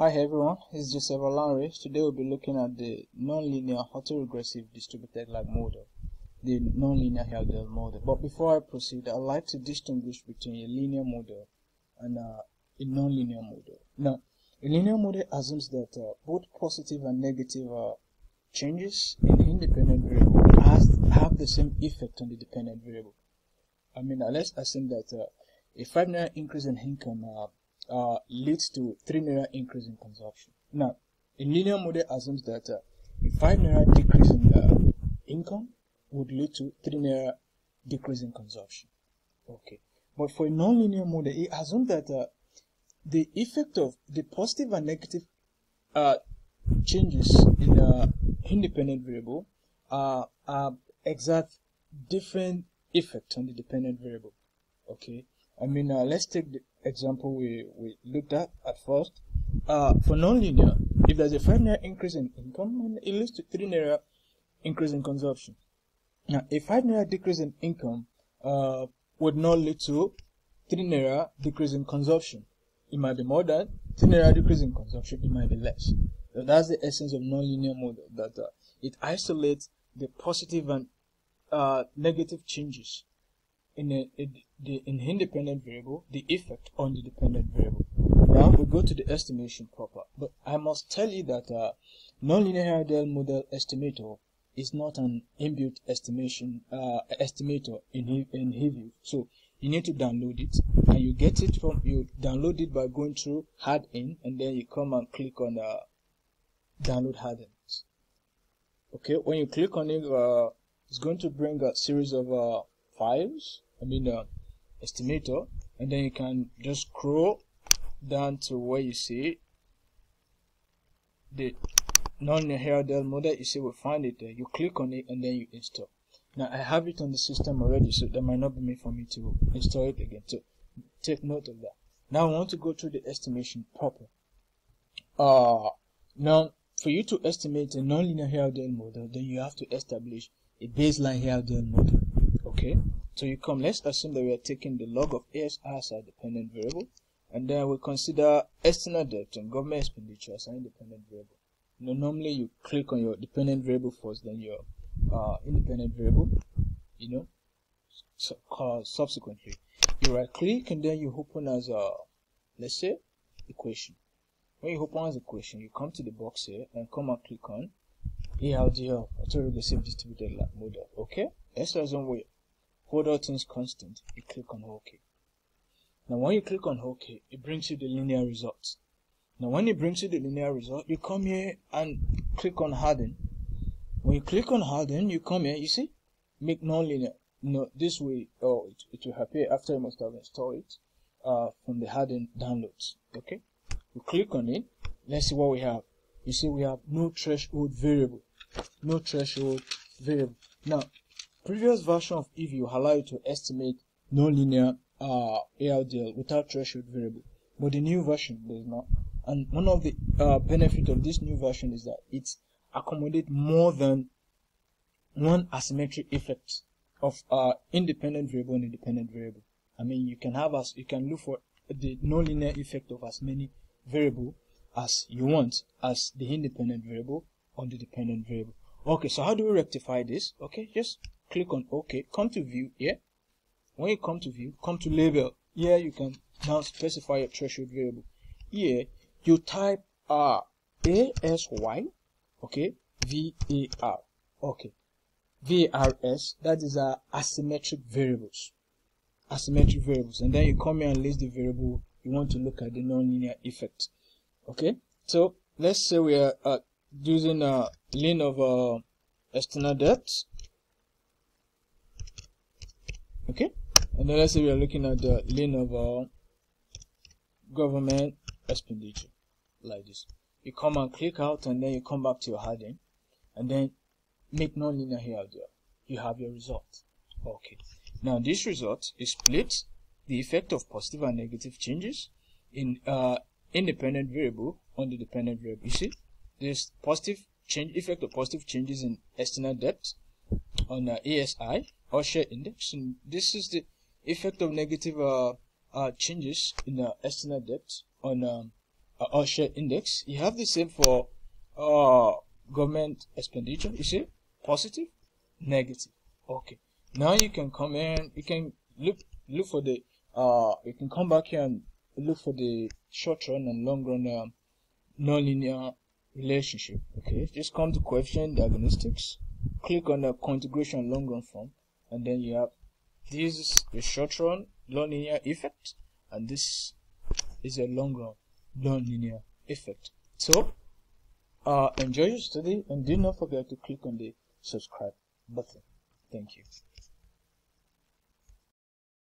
Hi everyone, it's Joseph Olanre. Today we'll be looking at the nonlinear autoregressive distributed lag model, the nonlinear ARDL model. But before I proceed, I'd like to distinguish between a linear model and uh, a nonlinear model. Now, a linear model assumes that uh, both positive and negative uh, changes in independent variable has, have the same effect on the dependent variable. I mean, uh, let's assume that uh, a 5 naira increase in income uh, uh, leads to 3 naira increase in consumption. Now, a linear model assumes that uh, a 5 naira decrease in uh, income would lead to 3 naira decrease in consumption. Okay. But for a nonlinear model, it assumes that uh, the effect of the positive and negative uh, changes in the independent variable uh, are exert different effect on the dependent variable. Okay. I mean, uh, let's take the example we, we looked at at first. Uh, for nonlinear, if there's a 5 naira increase in income, it leads to 3 naira increase in consumption. Now, a 5 naira decrease in income uh, would not lead to 3 naira decrease in consumption. It might be more than 3 naira decrease in consumption, it might be less. So that's the essence of nonlinear model, that uh, it isolates the positive and uh, negative changes in, a, in the in independent variable, the effect on the dependent variable. Now we go to the estimation proper. But I must tell you that uh, nonlinear ARDL model estimator is not an inbuilt estimation uh, estimator in in EViews. So you need to download it, and you get it from you download it by going through Add-in, and then you come and click on uh, download Add-in. Okay, when you click on it, uh, it's going to bring a series of uh, files. I mean, uh, estimator, and then you can just scroll down to where you see the non-ARDL model. You see, we find it there. You click on it, and then you install. Now, I have it on the system already, so that might not be made for me to install it again. So, take note of that. Now, I want to go through the estimation proper. Uh, now, for you to estimate a nonlinear model, then you have to establish a baseline ARDL model. Okay, so you come, let's assume that we are taking the log of ASI as our dependent variable, and then we consider external debt and government expenditure as an independent variable. You normally you click on your dependent variable first, then your uh, independent variable, you know, so, uh, subsequently. You right click and then you open as a, let's say, equation. When you open as equation, you come to the box here and come and click on ARDL, autoregressive distributed model. Okay? Let's assume we hold all things constant, you click on OK. Now when you click on OK, it brings you the linear results. Now when it brings you the linear result, you come here and click on Add-in. When you click on Add-in, you come here, you see, make non-linear. No, this way, oh, it, it will appear after you must have installed it uh, from the Add-in downloads. Okay, you click on it. Let's see what we have. You see, we have no threshold variable, no threshold variable. Now, previous version of EViews allow you to estimate nonlinear uh, ARDL without threshold variable, but the new version does not. And one of the uh, benefit of this new version is that it accommodate more than one asymmetric effect of uh, independent variable and independent variable. I mean, you can have as you can look for the nonlinear effect of as many variable as you want as the independent variable on the dependent variable. Okay, so how do we rectify this? Okay, just click on OK, come to view here. When you come to view, come to label. Here you can now specify your threshold variable. Here you type R A S Y, okay, V A R, okay, V R S. That is our asymmetric variables, asymmetric variables, and then you come here and list the variable you want to look at the nonlinear effect. Okay, so let's say we are uh, using a lien of uh, external debt. Okay, and then let's say we are looking at the lien of government expenditure like this. You come and click out, and then you come back to your Add-in, and then make nonlinear here. There, You have your result. Okay. Now this result is split the effect of positive and negative changes in uh, independent variable on the dependent variable. You see, this positive change effect of positive changes in external debt on uh, ASI share index. And this is the effect of negative uh, uh, changes in uh, external debt on um, uh, share index. You have the same for uh, government expenditure. You see, positive, negative. Okay. Now you can come in. You can look look for the uh. You can come back here and look for the short run and long run um, nonlinear relationship. Okay. Just come to coefficient diagnostics. Click on the configuration long run form, and then you have this is the short run non-linear effect, and this is a long run non-linear effect. So, uh, enjoy your study and do not forget to click on the subscribe button. Thank you.